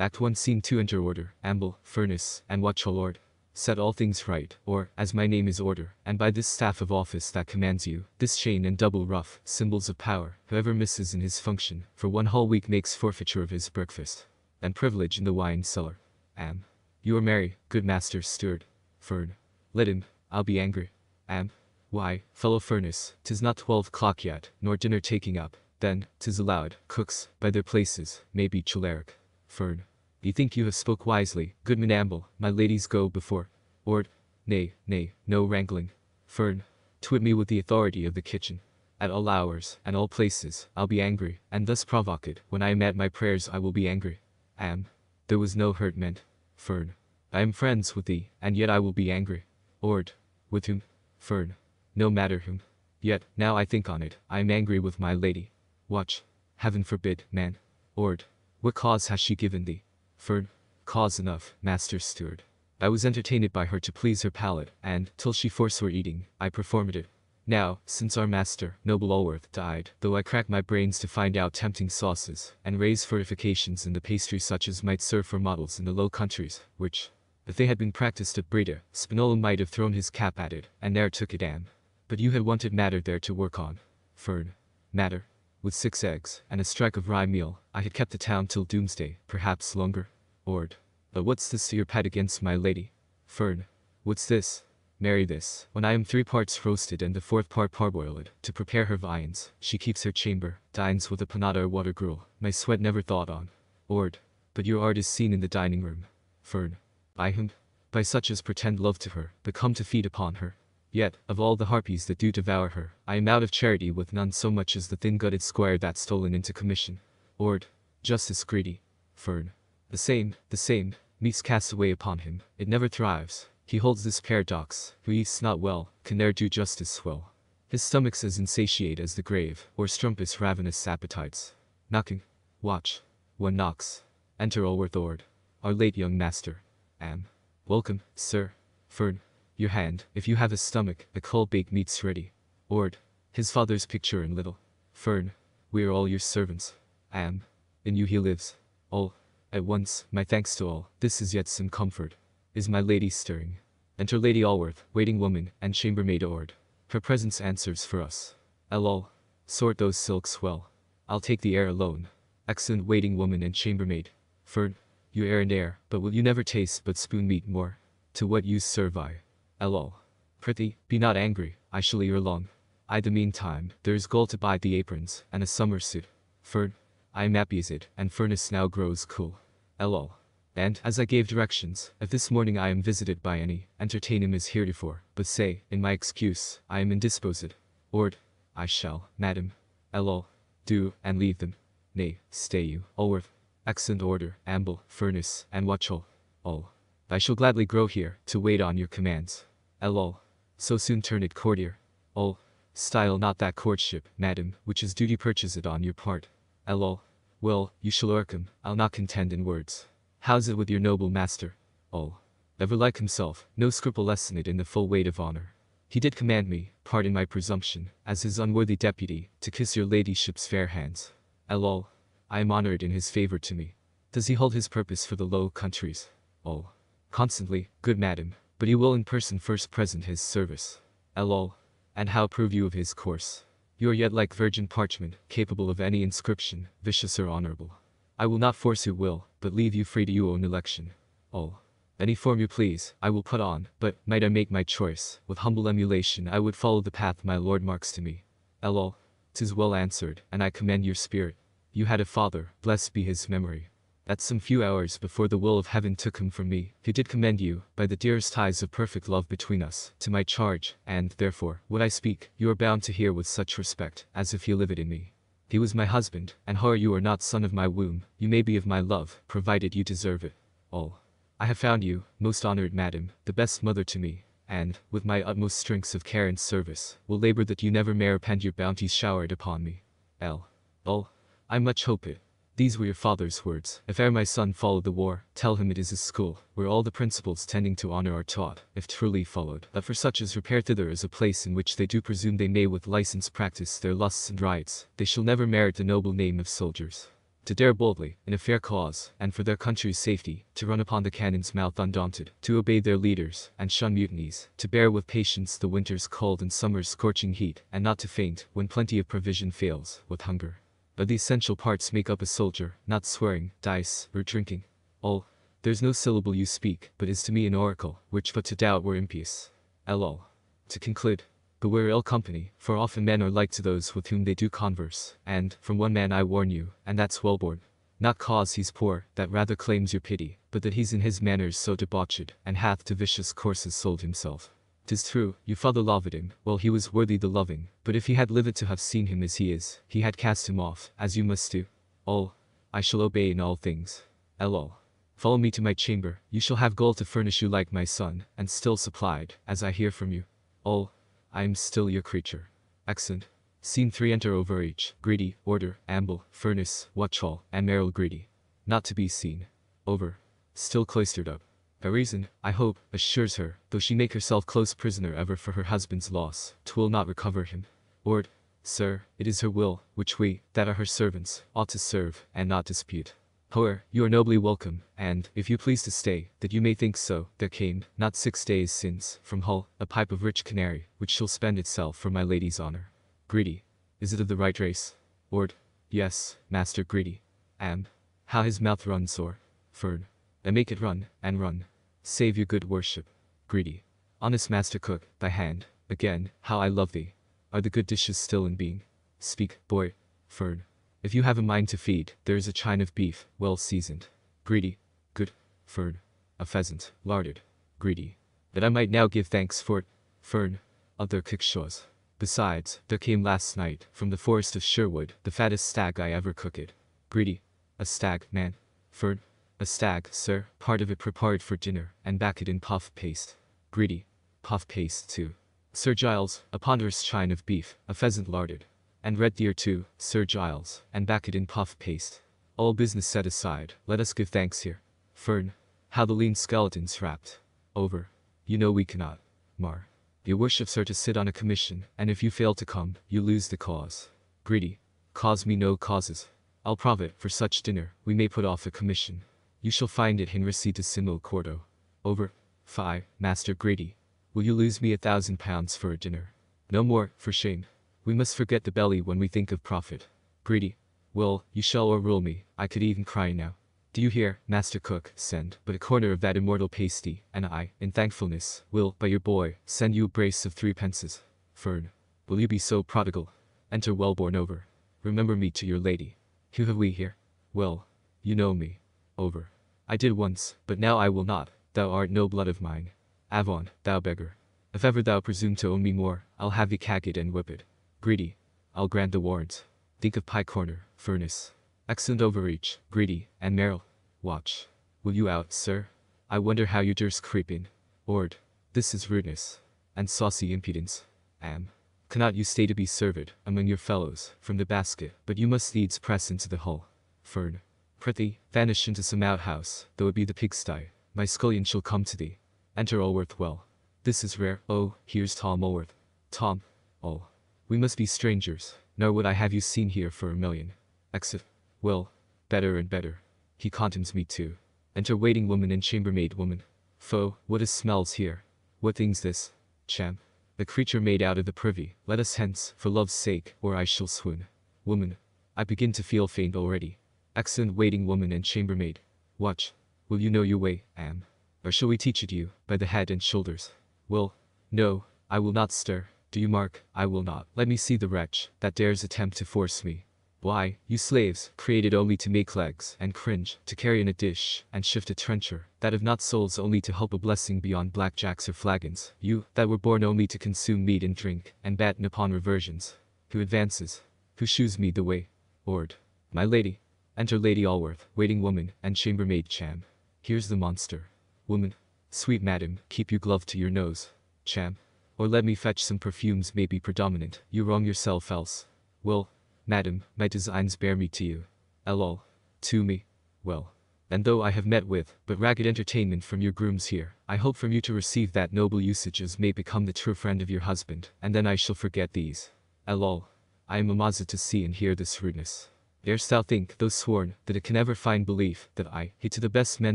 Act 1 Scene 2 Enter Order, Amble, Furnace, and watch O Lord. Set all things right, or, as my name is Order, and by this staff of office that commands you, this chain and double ruff, symbols of power, whoever misses in his function, for one whole week makes forfeiture of his breakfast, and privilege in the wine cellar. Am. You are merry, good master steward. Fern. Let him, I'll be angry. Am. Why, fellow furnace, 'tis not twelve o'clock yet, nor dinner taking up. Then, 'tis allowed, cooks, by their places, may be choleric. Fern. Ye think you have spoke wisely, Goodman Amble, my ladies go before. Ord. Nay, nay, no wrangling. Fern. Twit me with the authority of the kitchen. At all hours, and all places, I'll be angry, and thus provoked, when I am at my prayers I will be angry. Am. There was no hurt meant. Fern. I am friends with thee, and yet I will be angry. Ord. With whom? Fern. No matter whom. Yet, now I think on it, I am angry with my lady. Watch. Heaven forbid, man. Ord. What cause has she given thee? Fern. Cause enough, master steward. I was entertained by her to please her palate, and, till she forswore eating, I performed it. Now, since our master, noble Allworth, died, though I crack my brains to find out tempting sauces, and raise fortifications in the pastry such as might serve for models in the Low Countries, which, if they had been practiced at Breda, Spinola might have thrown his cap at it, and ne'er took it am. But you had wanted matter there to work on. Fern. Matter. With six eggs, and a strike of rye meal, I had kept the town till doomsday, perhaps longer. Ord. But what's this your pet against my lady? Fern. What's this? Marry this, when I am three parts roasted and the fourth part parboiled, to prepare her viands, she keeps her chamber, dines with a panada or water gruel, my sweat never thought on. Ord. But your art is seen in the dining room. Fern. By whom? By such as pretend love to her, but come to feed upon her. Yet, of all the harpies that do devour her, I am out of charity with none so much as the thin-gutted squire that's stolen into commission. Ord. Justice greedy. Fern. The same, the same, meats cast away upon him, it never thrives. He holds this paradox, who eats not well, can ne'er do justice well. His stomach's as insatiate as the grave, or strumpus ravenous appetites. Knocking. Watch. One knocks. Enter Allworth Ord. Our late young master. Am. Welcome, sir. Fern. Your hand, if you have a stomach, the cold baked meat's ready. Ord. His father's picture in little. Fern. We are all your servants. Am. In you he lives. All. At once, my thanks to all, this is yet some comfort. Is my lady stirring? Enter Lady Allworth, waiting woman, and chambermaid Ord. Her presence answers for us. Elol. Sort those silks well. I'll take the air alone. Exeunt waiting woman and chambermaid. Fern. You air and air, but will you never taste but spoon meat more? To what use serve I? Elol. Prithee, be not angry, I shall eat long. I the meantime, there is gold to buy the aprons, and a summer suit. Fern. I am happy as it, and furnace now grows cool. LOL. And, as I gave directions, if this morning I am visited by any, entertain him as heretofore, but say, in my excuse, I am indisposed. Ord. I shall, madam. LOL. Do, and leave them. Nay, stay you, Allworth. Exeunt order, amble, furnace, and watchall. All. I shall gladly grow here, to wait on your commands. LOL. So soon turn it courtier. All. Style not that courtship, madam, which is duty purchased on your part. LOL. Well, you shall irk I'll not contend in words. How's it with your noble master? Oh. Ever like himself, no scruple lessen it in the full weight of honor. He did command me, pardon my presumption, as his unworthy deputy, to kiss your ladyship's fair hands. Lol. I am honored in his favor to me. Does he hold his purpose for the low countries? Oh. Constantly, good madam, but he will in person first present his service. Lol. And how prove you of his course? You are yet like virgin parchment, capable of any inscription, vicious or honorable. I will not force who will, but leave you free to your own election. Oh. Any form you please, I will put on, but, might I make my choice, with humble emulation I would follow the path my lord marks to me. Lol. Tis well answered, and I commend your spirit. You had a father, blessed be his memory that some few hours before the will of heaven took him from me, he did commend you, by the dearest ties of perfect love between us, to my charge, and, therefore, what I speak, you are bound to hear with such respect, as if he lived in me. He was my husband, and however you are not son of my womb, you may be of my love, provided you deserve it. All. I have found you, most honored madam, the best mother to me, and, with my utmost strengths of care and service, will labor that you never may repent your bounties showered upon me. L. All. I much hope it. These were your father's words. If e'er my son followed the war, tell him it is a school, where all the principles tending to honor are taught, if truly followed. But for such as repair thither is a place in which they do presume they may with license practice their lusts and rights, they shall never merit the noble name of soldiers. to dare boldly, in a fair cause, and for their country's safety, to run upon the cannon's mouth undaunted, to obey their leaders, and shun mutinies, to bear with patience the winter's cold and summer's scorching heat, and not to faint, when plenty of provision fails, with hunger. But the essential parts make up a soldier, not swearing, dice, or drinking. All. There's no syllable you speak, but is to me an oracle, which but to doubt were impious. Lol. To conclude, Beware ill company, for often men are like to those with whom they do converse, and, from one man I warn you, and that's Wellborn. Not cause he's poor, that rather claims your pity, but that he's in his manners so debauched, and hath to vicious courses sold himself. 'Tis true, your father loved him, well he was worthy the loving, but if he had lived to have seen him as he is, he had cast him off, as you must do. All. I shall obey in all things. Lol. Follow me to my chamber, you shall have gold to furnish you like my son, and still supplied, as I hear from you. All. I am still your creature. Exeunt. Scene 3 Enter Overreach, Greedy, Order, Amble, Furnace, Watchall, and Marrall Greedy. Not to be seen. Over. Still cloistered up. Reason, I hope, assures her, though she make herself close prisoner ever for her husband's loss, twill not recover him. Ord. Sir, it is her will, which we, that are her servants, ought to serve, and not dispute. However, you are nobly welcome, and, if you please to stay, that you may think so, there came, not six days since, from Hull, a pipe of rich canary, which shall spend itself for my lady's honour. Greedy. Is it of the right race? Ord. Yes, Master Greedy. And, how his mouth runs sore. Fern. And make it run, and run. Save your good worship. Greedy. Honest Master Cook, thy hand, again, how I love thee. Are the good dishes still in being? Speak, boy. Fern. If you have a mind to feed, there is a chine of beef, well seasoned. Greedy. Good. Fern. A pheasant, larded. Greedy. That I might now give thanks for it. Fern. Other kickshaws. Besides, there came last night, from the forest of Sherwood, the fattest stag I ever cooked. Greedy. A stag, man. Fern. A stag, sir, part of it prepared for dinner, and back it in puff paste. Greedy. Puff paste, too. Sir Giles, a ponderous chine of beef, a pheasant larded. And red deer too, Sir Giles, and back it in puff paste. All business set aside, let us give thanks here. Fern. How the lean skeleton's wrapped. Over. You know we cannot. Mar. Your worships sir to sit on a commission, and if you fail to come, you lose the cause. Greedy. Cause me no causes. I'll prove it, for such dinner, we may put off a commission. You shall find it in receipt to Simil Cordo. Over. Fie, Master Greedy. Will you lose me a thousand pounds for a dinner? No more, for shame. We must forget the belly when we think of profit. Greedy. Well, you shall o'errule me, I could even cry now. Do you hear, Master Cook, send but a corner of that immortal pasty, and I, in thankfulness, will, by your boy, send you a brace of three pences. Fern. Will you be so prodigal? Enter Wellborn over. Remember me to your lady. Who have we here? Well, you know me. Over. I did once, but now I will not, thou art no blood of mine. Avon, thou beggar. If ever thou presume to own me more, I'll have thee cagged and whipped. Greedy. I'll grant the warrant. Think of Pie Corner, Furnace. Exeunt overreach, Greedy, and Marrall. Watch. Will you out, sir? I wonder how you durst creep in. Ord. This is rudeness. And saucy impudence. Am. Cannot you stay to be served, among your fellows, from the basket, but you must needs press into the hull. Fern. Prithee, vanish into some outhouse, though it be the pigsty. My scullion shall come to thee. Enter Allworth well. This is rare. Oh, here's Tom Allworth. Tom. Oh. We must be strangers, nor would I have you seen here for a million. Exit. Well, better and better. He contemns me too. Enter waiting woman and chambermaid woman. Foe, what is smells here? What thing's this? Champ. The creature made out of the privy, let us hence, for love's sake, or I shall swoon. Woman. I begin to feel faint already. Exeunt waiting woman and chambermaid. Watch. Will you know your way, Am? Or shall we teach it you, by the head and shoulders? Well, no, I will not stir. Do you mark? I will not. Let me see the wretch, that dares attempt to force me. Why, you slaves, created only to make legs, and cringe, to carry in a dish, and shift a trencher, that have not souls only to hope a blessing beyond blackjacks or flagons, you, that were born only to consume meat and drink, and batten upon reversions. Who advances? Who shews me the way? Ord. My lady. Enter Lady Allworth, waiting woman, and chambermaid Cham. Here's the monster. Woman. Sweet madam, keep your glove to your nose. Cham. Or let me fetch some perfumes may be predominant, you wrong yourself else. Well, madam, my designs bear me to you. Lol. To me. Well. And though I have met with but ragged entertainment from your grooms here, I hope from you to receive that noble usage as may become the true friend of your husband, and then I shall forget these. Lol. I am a mazza to see and hear this rudeness. Darest thou think, though sworn, that it can ever find belief, that I, he to the best men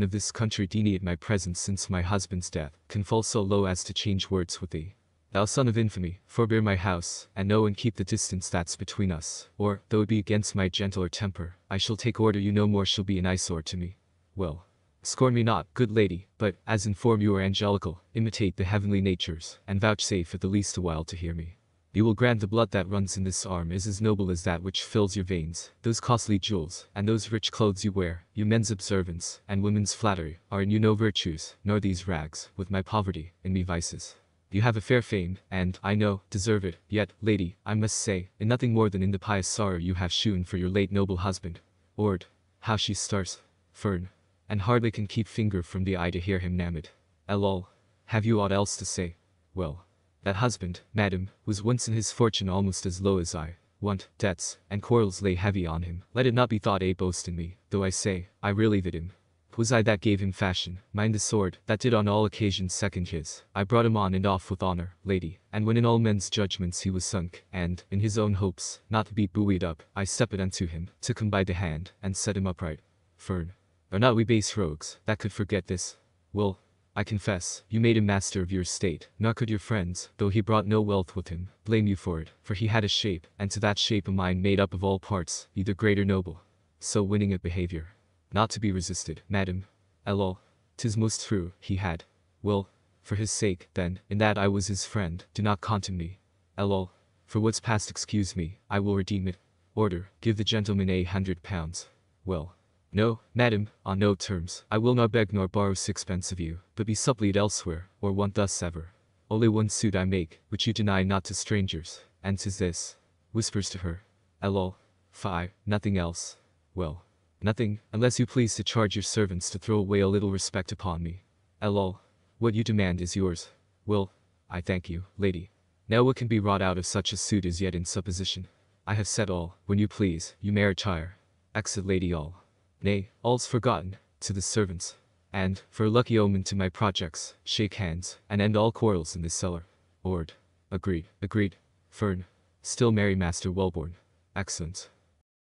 of this country denied my presence since my husband's death, can fall so low as to change words with thee? Thou son of infamy, forbear my house, and know and keep the distance that's between us, or, though it be against my gentler temper, I shall take order you no more shall be an eyesore to me. Well, Scorn me not, good lady, but, as in form you are angelical, imitate the heavenly natures, and vouchsafe at the least a while to hear me. You will grant the blood that runs in this arm is as noble as that which fills your veins, those costly jewels, and those rich clothes you wear, you men's observance, and women's flattery, are in you no virtues, nor these rags, with my poverty, in me vices. You have a fair fame, and, I know, deserve it, yet, lady, I must say, in nothing more than in the pious sorrow you have shewn for your late noble husband. Ord, how she starts. Fern, and hardly can keep finger from the eye to hear him name it. Lol. Have you aught else to say? Well. That husband, madam, was once in his fortune almost as low as I. Want, debts, and quarrels lay heavy on him. Let it not be thought a boast in me, though I say, I really did him. Was I that gave him fashion, mind the sword, that did on all occasions second his. I brought him on and off with honor, lady, and when in all men's judgments he was sunk, and, in his own hopes, not to be buoyed up, I stepped unto him, took him by the hand, and set him upright. Fern. Are not we base rogues, that could forget this? Well, I confess, you made him master of your estate, nor could your friends, though he brought no wealth with him, blame you for it, for he had a shape, and to that shape a mind made up of all parts, either great or noble. So winning at behavior. Not to be resisted, madam. Lol. Tis most true, he had. Well, for his sake, then, in that I was his friend, do not contemn me. Lol. For what's past excuse me, I will redeem it. Order, give the gentleman a hundred pounds. Well. No, madam, on no terms. I will not beg nor borrow sixpence of you, but be supplied elsewhere, or want thus ever. Only one suit I make, which you deny not to strangers, and 'tis this. Whispers to her. Lol. Fi, nothing else. Well. Nothing, unless you please to charge your servants to throw away a little respect upon me. Lol. What you demand is yours. Well, I thank you, lady. Now what can be wrought out of such a suit is yet in supposition. I have said all, when you please, you may retire. Exit lady all. Nay, all's forgotten, to the servants. And, for a lucky omen to my projects, shake hands, and end all quarrels in this cellar. Ord. Agreed, agreed. Fern. Still merry Master Wellborn. Excellent.